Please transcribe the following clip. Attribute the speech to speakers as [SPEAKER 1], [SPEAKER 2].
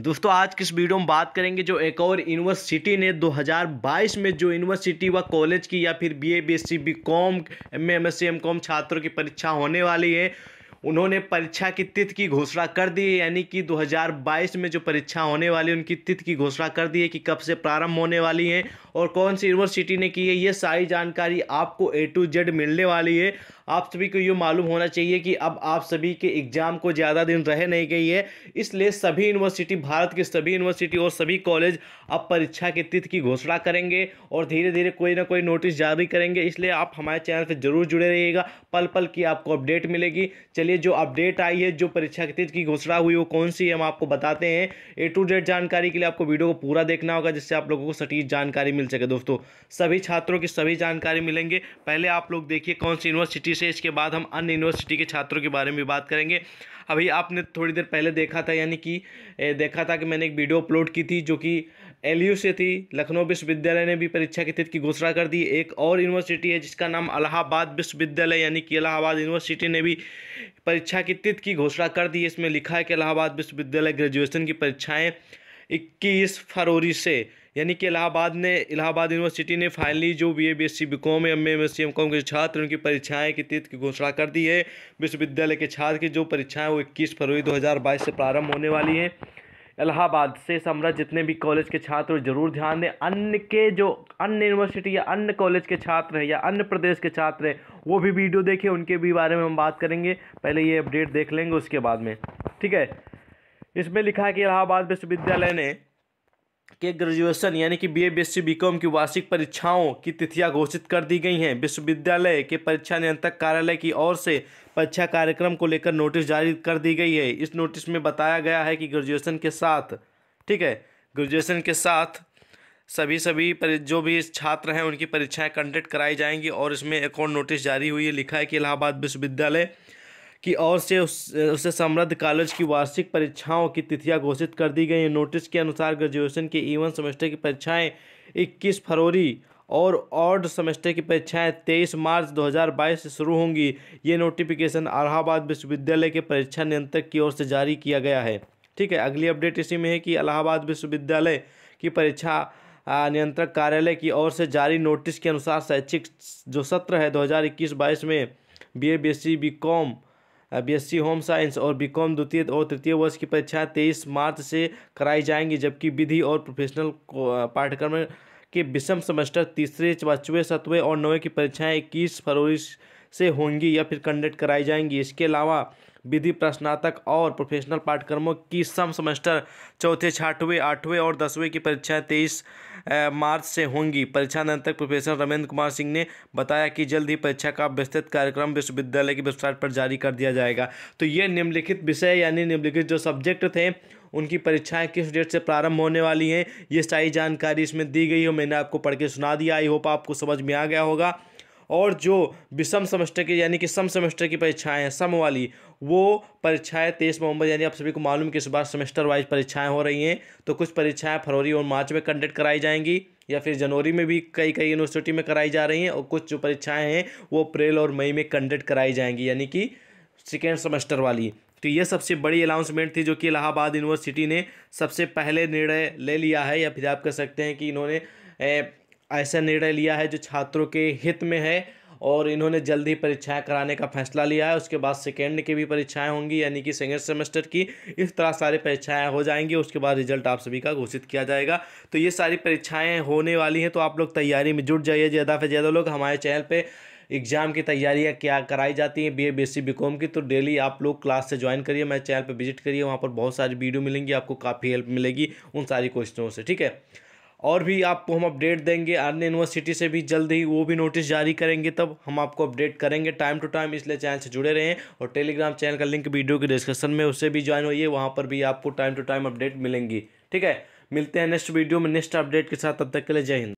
[SPEAKER 1] दोस्तों, आज किस वीडियो में बात करेंगे जो एक और यूनिवर्सिटी ने 2022 में जो यूनिवर्सिटी व कॉलेज की या फिर B A B S C B com M M S C M com छात्रों की परीक्षा होने वाली है। उन्होंने परीक्षा की तिथि की घोषणा कर दी है, यानी कि 2022 में जो परीक्षा होने वाली है, उनकी तिथि की घोषणा कर दी है कि कब से प्रारंभ होने वाली है और कौन सी यूनिवर्सिटी ने की है, ये सारी जानकारी आपको ए टू जेड मिलने वाली है। आप सभी को ये मालूम होना चाहिए कि अब आप सभी के एग्ज़ाम को ज़्यादा दिन रह नहीं गई है। इसलिए सभी यूनिवर्सिटी, भारत की सभी यूनिवर्सिटी और सभी कॉलेज अब परीक्षा की तिथि की घोषणा करेंगे और धीरे धीरे कोई ना कोई नोटिस जारी करेंगे। इसलिए आप हमारे चैनल पर ज़रूर जुड़े रहिएगा। पल पल की आपको अपडेट मिलेगी। चलिए, जो अपडेट आई है, जो परीक्षा की तिथि की घोषणा हुई, वो कौन सी हम आपको बताते हैं। ए टू जेड जानकारी के लिए आपको वीडियो को पूरा देखना होगा, जिससे आप लोगों को सटीक जानकारी मिल सके। दोस्तों, सभी छात्रों की सभी जानकारी मिलेंगे। पहले आप लोग देखिए कौन सी यूनिवर्सिटी से इसके बाद हम अन्य यूनिवर्सिटी के छात्रों के बारे में बात करेंगे। अभी आपने थोड़ी देर पहले देखा था, यानी कि देखा था कि मैंने एक वीडियो अपलोड की थी जो कि एलयू से थी। लखनऊ विश्वविद्यालय ने भी परीक्षा की तिथि की घोषणा कर दी। एक और यूनिवर्सिटी है जिसका नाम अलाहाबाद विश्वविद्यालय, यानी कि इलाहाबाद यूनिवर्सिटी ने भी परीक्षा की तिथि की घोषणा कर दी। इसमें लिखा है कि इलाहाबाद विश्वविद्यालय ग्रेजुएशन की परीक्षाएँ इक्कीस फरवरी से यानी कि इलाहाबाद ने, इलाहाबाद यूनिवर्सिटी ने फाइनली जो B A B S C B com M M S C M com के छात्र उनकी परीक्षाएँ की तिथि की घोषणा कर दी है। विश्वविद्यालय के छात्र की जो परीक्षाएँ वो इक्कीस फरवरी दो हज़ार बाईस से प्रारंभ होने वाली हैं। इलाहाबाद से समृद्ध जितने भी कॉलेज के छात्र ज़रूर ध्यान दें। अन्य के जो, अन्य यूनिवर्सिटी या अन्य कॉलेज के छात्र हैं या अन्य प्रदेश के छात्र हैं, वो भी वीडियो देखें, उनके भी बारे में हम बात करेंगे। पहले ये अपडेट देख लेंगे, उसके बाद में। ठीक है? इसमें लिखा है कि इलाहाबाद विश्वविद्यालय ने के ग्रेजुएशन यानी कि बी ए बी की वार्षिक परीक्षाओं की तिथियाँ घोषित कर दी गई हैं। विश्वविद्यालय के परीक्षा नियंत्रक कार्यालय की ओर से परीक्षा कार्यक्रम को लेकर नोटिस जारी कर दी गई है। इस नोटिस में बताया गया है कि ग्रेजुएशन के साथ, ठीक है ग्रेजुएशन के साथ सभी सभी जो भी छात्र हैं, उनकी परीक्षाएँ कंडक्ट कराई जाएँगी और इसमें एक और नोटिस जारी हुई है। लिखा है कि इलाहाबाद विश्वविद्यालय की ओर से उस, उसे समृद्ध कॉलेज की वार्षिक परीक्षाओं की तिथियाँ घोषित कर दी गई। हैं नोटिस के अनुसार ग्रेजुएशन के इवन सेमेस्टर की परीक्षाएँ 21 फरवरी और ऑर्ड सेमेस्टर की परीक्षाएँ 23 मार्च 2022 से शुरू होंगी। ये नोटिफिकेशन इलाहाबाद विश्वविद्यालय के परीक्षा नियंत्रक की ओर से जारी किया गया है। ठीक है, अगली अपडेट इसी में है कि इलाहाबाद विश्वविद्यालय की परीक्षा नियंत्रक कार्यालय की ओर से जारी नोटिस के अनुसार शैक्षिक जो सत्र है दो हज़ार में B A B S C B com BSc home science और बीकॉम द्वितीय और तृतीय वर्ष की परीक्षा तेईस मार्च से कराई जाएँगी, जबकि विधि और प्रोफेशनल पाठ्यक्रम के विषम सेमेस्टर तीसरे, पाँचवें, सातवें और नौवें की परीक्षाएँ इक्कीस फरवरी से होंगी या फिर कंडक्ट कराई जाएँगी। इसके अलावा विधि प्रश्नातक और प्रोफेशनल पाठ्यक्रमों की सम सेमेस्टर चौथे, छठवें, आठवें और दसवें की परीक्षाएँ तेईस मार्च से होंगी। परीक्षा नियंत्रक प्रोफेसर रमेंद्र कुमार सिंह ने बताया कि जल्द ही परीक्षा का विस्तृत कार्यक्रम विश्वविद्यालय की वेबसाइट पर जारी कर दिया जाएगा। तो ये निम्नलिखित विषय यानी निम्नलिखित जो सब्जेक्ट थे, उनकी परीक्षाएँ किस डेट से प्रारंभ होने वाली हैं, ये सारी जानकारी इसमें दी गई हो। मैंने आपको पढ़ के सुना दिया। आई होप आपको समझ में आ गया होगा। और जो विषम सेमेस्टर की, यानी कि सम सेमेस्टर की परीक्षाएँ हैं, सम वाली, वो परीक्षाएँ तेईस नवंबर, यानी आप सभी को मालूम कि इस बार सेमेस्टर वाइज परीक्षाएँ हो रही हैं तो कुछ परीक्षाएँ फरवरी और मार्च में कंडक्ट कराई जाएँगी, या फिर जनवरी में भी कई कई यूनिवर्सिटी में कराई जा रही हैं, और कुछ जो परीक्षाएँ हैं, वो अप्रैल और मई में कंडक्ट कराई जाएँगी, यानी कि सेकेंड सेमेस्टर वाली। तो ये सबसे बड़ी अनाउंसमेंट थी जो कि इलाहाबाद यूनिवर्सिटी ने सबसे पहले निर्णय ले लिया है, या फिर आप कह सकते हैं कि इन्होंने ऐसा निर्णय लिया है जो छात्रों के हित में है और इन्होंने जल्द ही परीक्षाएँ कराने का फैसला लिया है। उसके बाद सेकेंड की भी परीक्षाएँ होंगी, यानी कि सेकेंड सेमेस्टर की। इस तरह सारी परीक्षाएँ हो जाएँगी उसके बाद रिज़ल्ट आप सभी का घोषित किया जाएगा। तो ये सारी परीक्षाएँ होने वाली हैं तो आप लोग तैयारी में जुट जाइए। ज़्यादा से ज़्यादा लोग हमारे चैनल पर एग्ज़ाम की तैयारियाँ क्या कराई जाती हैं B A B S C B com की तो डेली आप लोग क्लास से ज्वाइन करिए, मेरे चैनल पर विज़िट करिए। वहाँ पर बहुत सारी वीडियो मिलेंगी, आपको काफ़ी हेल्प मिलेगी उन सारी क्वेश्चनों से, ठीक है? और भी आपको हम अपडेट देंगे। अन्य यूनिवर्सिटी से भी जल्द ही वो भी नोटिस जारी करेंगे, तब हम आपको अपडेट करेंगे टाइम टू टाइम इसलिए चैनल से जुड़े रहें और टेलीग्राम चैनल का लिंक वीडियो के डिस्क्रिप्शन में उससे भी ज्वाइन होइए, वहाँ पर भी आपको टाइम टू टाइम अपडेट मिलेंगी। ठीक है? मिलते हैं नेक्स्ट वीडियो में नेक्स्ट अपडेट के साथ, तब तक के लिए जय हिंद।